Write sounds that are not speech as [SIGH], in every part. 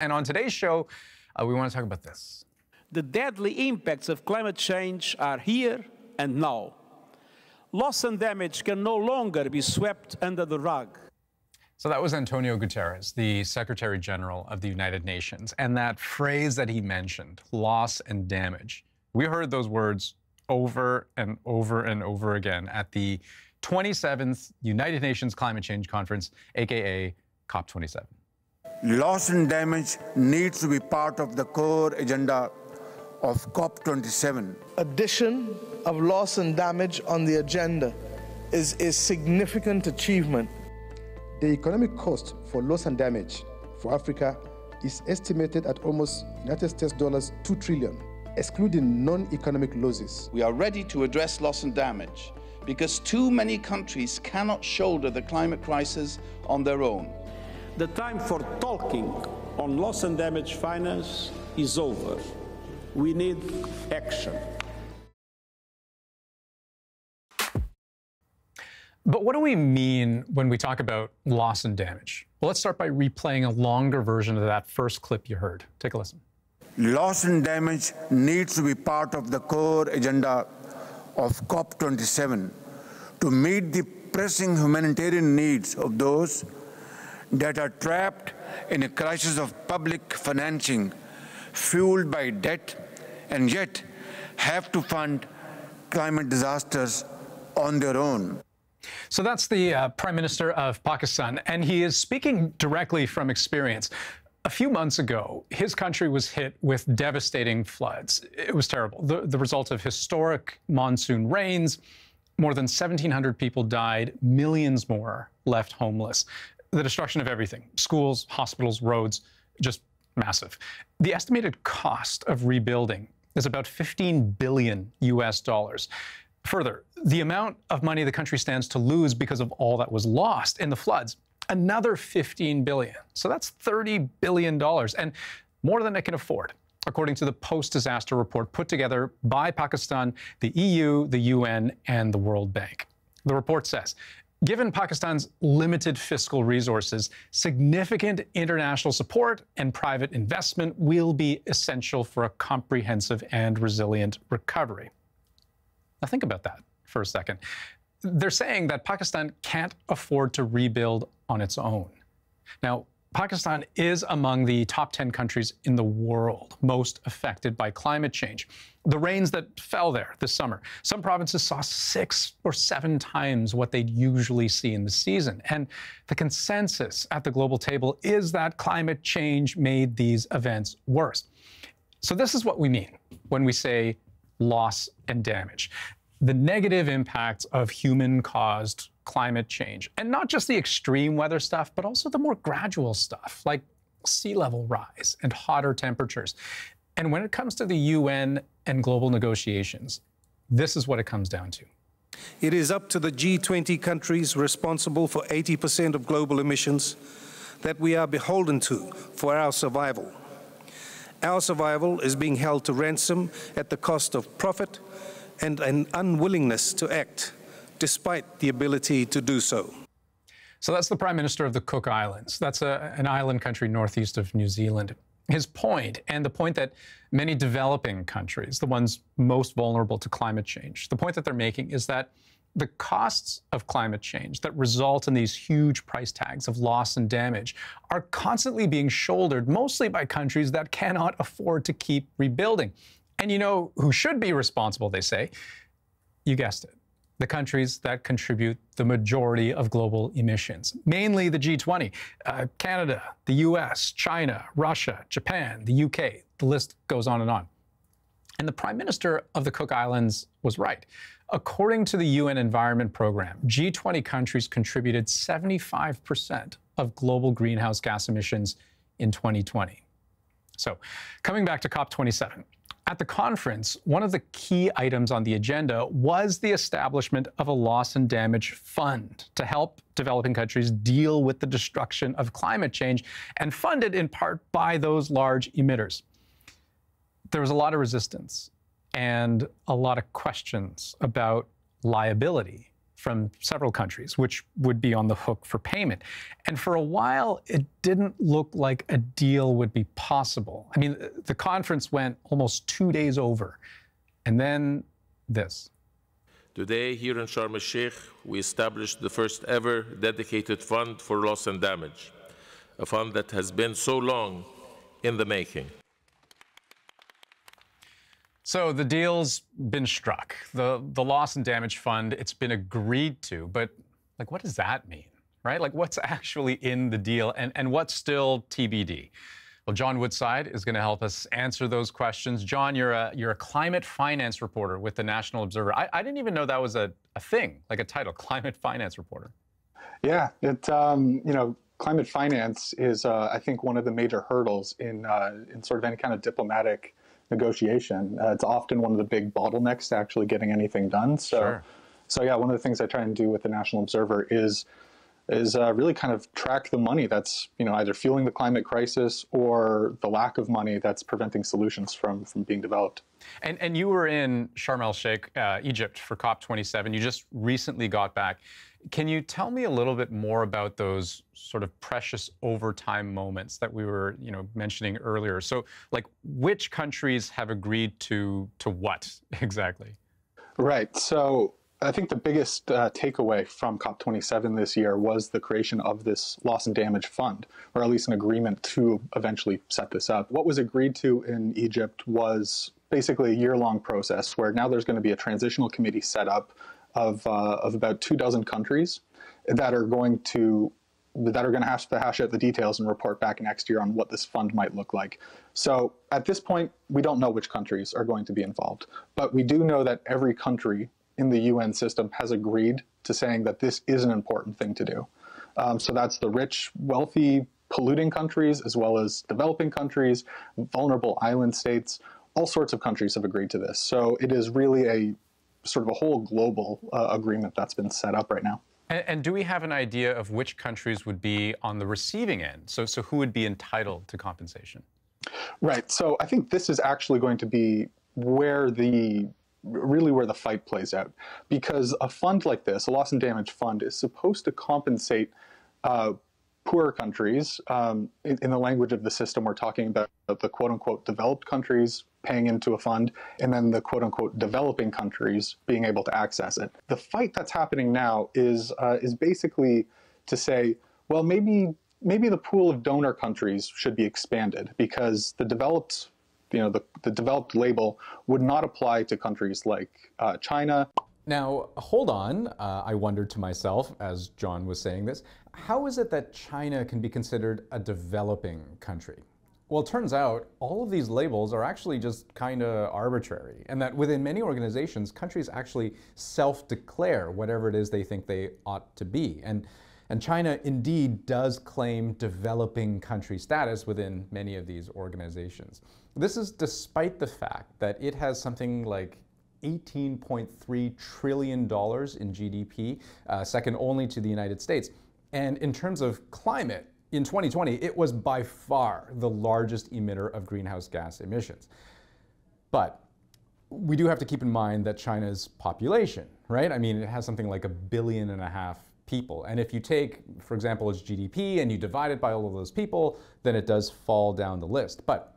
And on today's show, uh, we want to talk about this. The deadly impacts of climate change are here and now. Loss and damage can no longer be swept under the rug. So that was Antonio Guterres, the Secretary General of the United Nations. And that phrase that he mentioned, loss and damage, we heard those words over and over and over again at the 27th United Nations Climate Change Conference, aka COP27. Loss and damage needs to be part of the core agenda of COP27. Addition of loss and damage on the agenda is a significant achievement. The economic cost for loss and damage for Africa is estimated at almost United States dollars 2 trillion, excluding non-economic losses. We are ready to address loss and damage because too many countries cannot shoulder the climate crisis on their own. The time for talking on loss and damage finance is over. We need action. But what do we mean when we talk about loss and damage? Well, let's start by replaying a longer version of that first clip you heard. Take a listen. Loss and damage needs to be part of the core agenda of COP27 to meet the pressing humanitarian needs of those that are trapped in a crisis of public financing fueled by debt and yet have to fund climate disasters on their own. So that's the uh, Prime Minister of Pakistan, and he is speaking directly from experience. A few months ago, his country was hit with devastating floods. It was terrible. The, the result of historic monsoon rains, more than 1,700 people died, millions more left homeless. The destruction of everything schools, hospitals, roads, just massive. The estimated cost of rebuilding is about 15 billion US dollars. Further, the amount of money the country stands to lose because of all that was lost in the floods, another 15 billion. So that's 30 billion dollars and more than it can afford. According to the post disaster report put together by Pakistan, the EU, the UN, and the World Bank. The report says Given Pakistan's limited fiscal resources, significant international support and private investment will be essential for a comprehensive and resilient recovery. Now, think about that for a second. They're saying that Pakistan can't afford to rebuild on its own. Now, Pakistan is among the top 10 countries in the world most affected by climate change. The rains that fell there this summer, some provinces saw six or seven times what they'd usually see in the season. And the consensus at the global table is that climate change made these events worse. So, this is what we mean when we say loss and damage the negative impacts of human caused climate change. And not just the extreme weather stuff, but also the more gradual stuff like sea level rise and hotter temperatures. And when it comes to the UN and global negotiations, this is what it comes down to. It is up to the G20 countries responsible for 80% of global emissions that we are beholden to for our survival. Our survival is being held to ransom at the cost of profit and an unwillingness to act despite the ability to do so. So that's the Prime Minister of the Cook Islands. That's a, an island country northeast of New Zealand. His point, and the point that many developing countries, the ones most vulnerable to climate change, the point that they're making is that the costs of climate change that result in these huge price tags of loss and damage are constantly being shouldered mostly by countries that cannot afford to keep rebuilding. And you know who should be responsible, they say? You guessed it. The countries that contribute the majority of global emissions, mainly the G20, uh, Canada, the US, China, Russia, Japan, the UK. The list goes on and on. And the Prime Minister of the Cook Islands was right. According to the UN Environment Program, G20 countries contributed 75% of global greenhouse gas emissions in 2020. So, coming back to COP27, at the conference, one of the key items on the agenda was the establishment of a loss and damage fund to help developing countries deal with the destruction of climate change and funded in part by those large emitters. There was a lot of resistance and a lot of questions about liability from several countries, which would be on the hook for payment. And for a while, it didn't look like a deal would be possible. I mean, the conference went almost two days over. And then this. Today, here in Sharm el Sheikh, we established the first ever dedicated fund for loss and damage, a fund that has been so long in the making. So the deal's been struck. The the loss and damage fund, it's been agreed to, but like what does that mean? Right? Like what's actually in the deal and, and what's still TBD? Well, John Woodside is going to help us answer those questions. John, you're a you're a climate finance reporter with the National Observer. I, I didn't even know that was a, a thing, like a title, [LAUGHS] climate finance reporter. Yeah, it um, you know climate finance is uh, I think one of the major hurdles in uh, in sort of any kind of diplomatic negotiation. Uh, it's often one of the big bottlenecks to actually getting anything done. So, sure. so yeah, one of the things I try and do with the National Observer is is uh, really kind of track the money that's you know either fueling the climate crisis or the lack of money that's preventing solutions from from being developed. And and you were in Sharm el Sheikh, uh, Egypt, for COP27. You just recently got back. Can you tell me a little bit more about those sort of precious overtime moments that we were, you know, mentioning earlier? So, like, which countries have agreed to to what [LAUGHS] exactly? Right. So, I think the biggest uh, takeaway from COP27 this year was the creation of this loss and damage fund, or at least an agreement to eventually set this up. What was agreed to in Egypt was basically a year long process where now there's going to be a transitional committee set up of, uh, of about two dozen countries that are going to that are going to have to hash out the details and report back next year on what this fund might look like. So at this point, we don't know which countries are going to be involved, but we do know that every country in the UN system has agreed to saying that this is an important thing to do. Um, so that's the rich, wealthy, polluting countries, as well as developing countries, vulnerable island states. All sorts of countries have agreed to this. So it is really a sort of a whole global uh, agreement that's been set up right now. And, and, do we have an idea of which countries would be on the receiving end? So, so who would be entitled to compensation? Right. So I think this is actually going to be where the really where the fight plays out, because a fund like this, a loss and damage fund, is supposed to compensate uh, poorer countries. Um, in, in, the language of the system, we're talking about the quote unquote developed countries paying into a fund, and then the quote unquote developing countries being able to access it. The fight that's happening now is uh, is basically to say, well, maybe maybe the pool of donor countries should be expanded because the developed you know the, the developed label would not apply to countries like uh, China. Now, hold on. Uh, I wondered to myself as John was saying this, how is it that China can be considered a developing country? Well, it turns out all of these labels are actually just kind of arbitrary, and that within many organizations, countries actually self declare whatever it is they think they ought to be. And, and China indeed does claim developing country status within many of these organizations. This is despite the fact that it has something like $18.3 trillion in GDP, uh, second only to the United States. And in terms of climate, in 2020, it was by far the largest emitter of greenhouse gas emissions. But we do have to keep in mind that China's population, right? I mean, it has something like a billion and a half people. And if you take, for example, its GDP and you divide it by all of those people, then it does fall down the list. But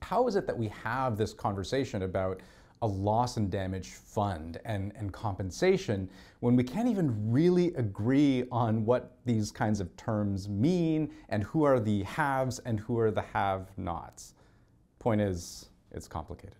how is it that we have this conversation about a loss and damage fund and, and compensation when we can't even really agree on what these kinds of terms mean and who are the haves and who are the have nots. Point is, it's complicated.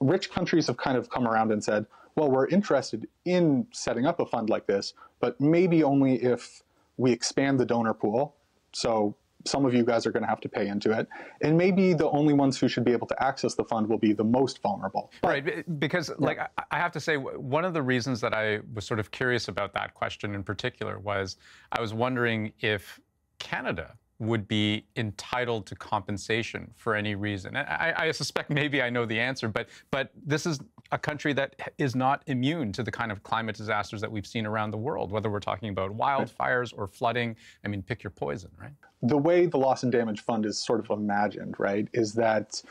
Rich countries have kind of come around and said, well, we're interested in setting up a fund like this, but maybe only if we expand the donor pool. So some of you guys are going to have to pay into it. And maybe the only ones who should be able to access the fund will be the most vulnerable. But, right. Because, yeah. like, I have to say, one of the reasons that I was sort of curious about that question in particular was I was wondering if Canada would be entitled to compensation for any reason. I, I, suspect maybe I know the answer, but but this is a country that is not immune to the kind of climate disasters that we've seen around the world, whether we're talking about wildfires or flooding. I mean, pick your poison, right? The way the loss and damage fund is sort of imagined, right, is that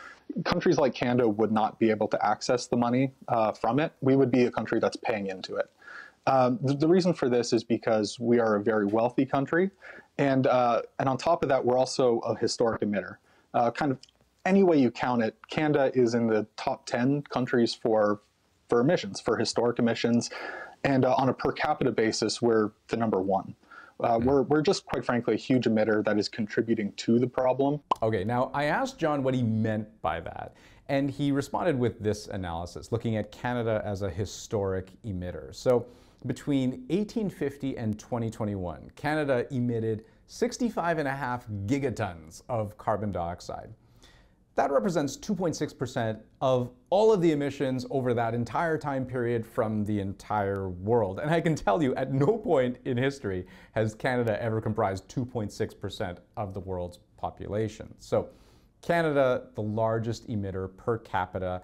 countries like Canada would not be able to access the money uh, from it. We would be a country that's paying into it. Um, the, the, reason for this is because we are a very wealthy country, and uh, and on top of that, we're also a historic emitter. Uh, kind of any way you count it, Canada is in the top 10 countries for for emissions, for historic emissions, and uh, on a per capita basis, we're the number one. Uh, mm. we're, we're just, quite frankly, a huge emitter that is contributing to the problem. Okay, now I asked John what he meant by that, and he responded with this analysis, looking at Canada as a historic emitter. So between 1850 and 2021, Canada emitted 65.5 gigatons of carbon dioxide. That represents 2.6% of all of the emissions over that entire time period from the entire world. And I can tell you, at no point in history has Canada ever comprised 2.6% of the world's population. So, Canada, the largest emitter per capita.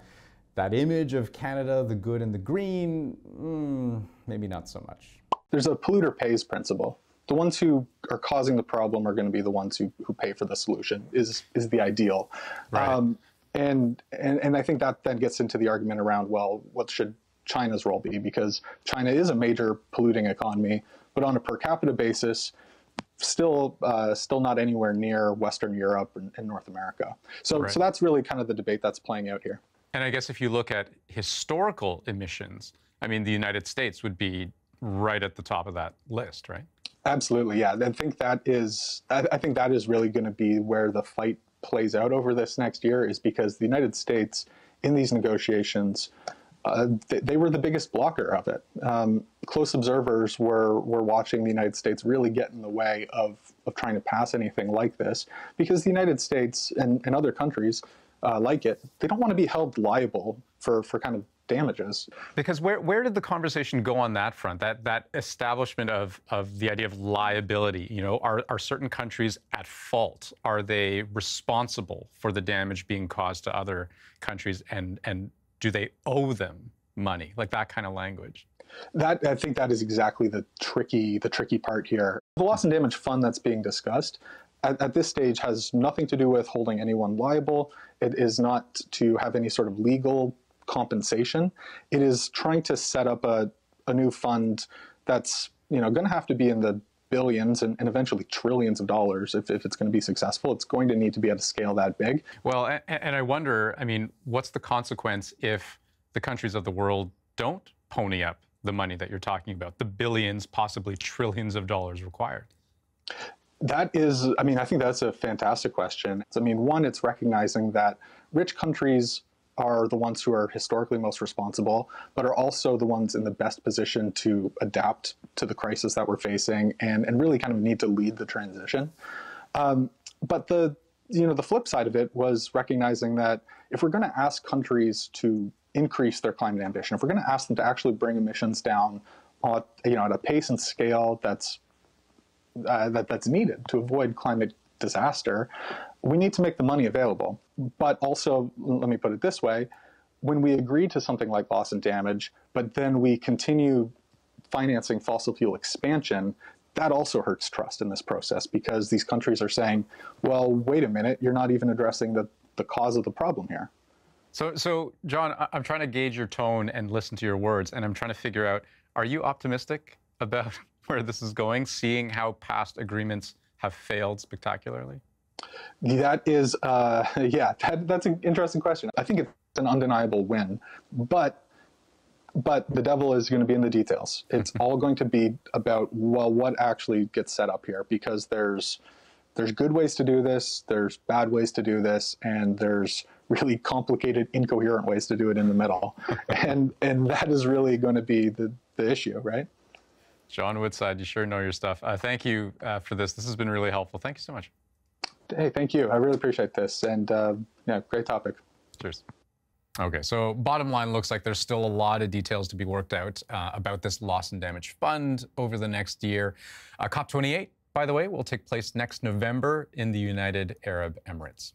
That image of Canada, the good and the green, mm, maybe not so much. There's a polluter pays principle the ones who are causing the problem are going to be the ones who, who pay for the solution is is the ideal. Right. Um, and, and and i think that then gets into the argument around well what should china's role be? Because china is a major polluting economy but on a per capita basis still uh, still not anywhere near western europe and, and north america. So right. so that's really kind of the debate that's playing out here. And i guess if you look at historical emissions i mean the united states would be right at the top of that list right Absolutely, yeah. I think that is. I, think that is really going to be where the fight plays out over this next year, is because the United States in these negotiations, uh, they, they, were the biggest blocker of it. Um, close observers were were watching the United States really get in the way of of trying to pass anything like this, because the United States and, and other countries uh, like it, they don't want to be held liable for for kind of damages. Because where, where did the conversation go on that front? That that establishment of, of the idea of liability. You know, are, are certain countries at fault? Are they responsible for the damage being caused to other countries? And and do they owe them money? Like that kind of language. That I think that is exactly the tricky the tricky part here. The loss and damage fund that's being discussed at, at, this stage has nothing to do with holding anyone liable. It is not to have any sort of legal compensation. It is trying to set up a, a new fund that's you know going to have to be in the billions and, and, eventually trillions of dollars if, if it's going to be successful. It's going to need to be at a scale that big. Well, and, and I wonder, I mean, what's the consequence if the countries of the world don't pony up the money that you're talking about, the billions, possibly trillions of dollars required? That is, I mean, I think that's a fantastic question. I mean, one, it's recognizing that rich countries are the ones who are historically most responsible, but are also the ones in the best position to adapt to the crisis that we're facing and, and really kind of need to lead the transition. Um, but the you know the flip side of it was recognizing that if we're going to ask countries to increase their climate ambition, if we're going to ask them to actually bring emissions down, at, you know, at a pace and scale that's uh, that that's needed to avoid climate disaster, we need to make the money available. But also, let me put it this way when we agree to something like loss and damage, but then we continue financing fossil fuel expansion, that also hurts trust in this process because these countries are saying, well, wait a minute, you're not even addressing the, the cause of the problem here. So, so, John, I'm trying to gauge your tone and listen to your words, and I'm trying to figure out are you optimistic about [LAUGHS] where this is going, seeing how past agreements have failed spectacularly? That is, uh, [LAUGHS] yeah, that, that's an interesting question. I think it's an undeniable win, but but the devil is going to be in the details. It's all going to be about well, what actually gets set up here, because there's there's good ways to do this, there's bad ways to do this, and there's really complicated, incoherent ways to do it in the middle, [LAUGHS] and and that is really going to be the the issue, right? John Woodside, you sure know your stuff. Uh, thank you uh, for this. This has been really helpful. Thank you so much. Hey, thank you. I really appreciate this. And uh, yeah, great topic. Cheers. Okay, so bottom line looks like there's still a lot of details to be worked out uh, about this loss and damage fund over the next year. Uh, COP28, by the way, will take place next November in the United Arab Emirates.